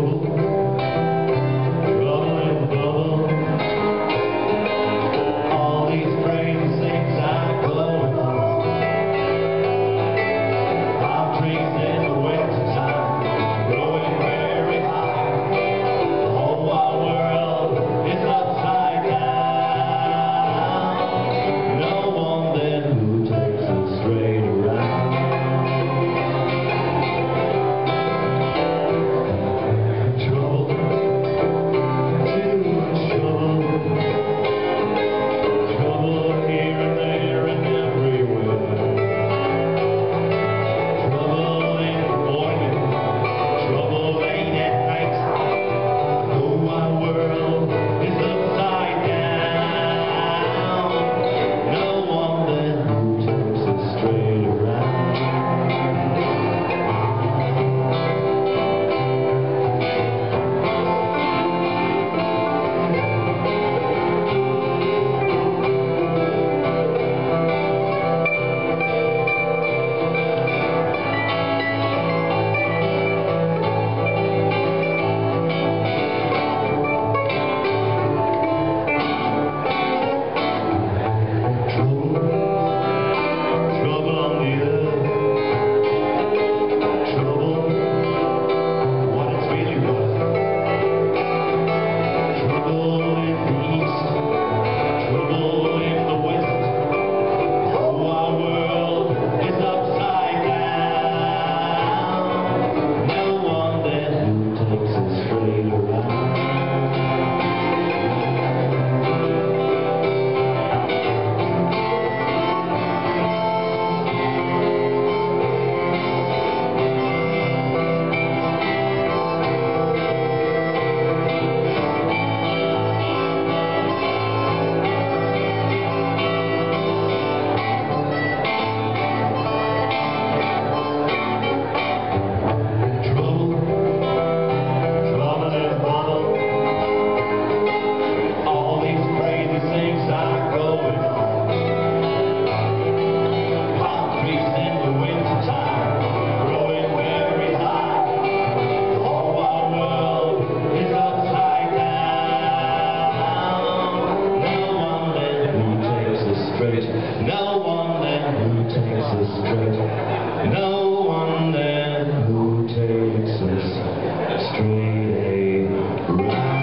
Lord. straight. No one there who takes us straight. No one there who takes us straight. Around.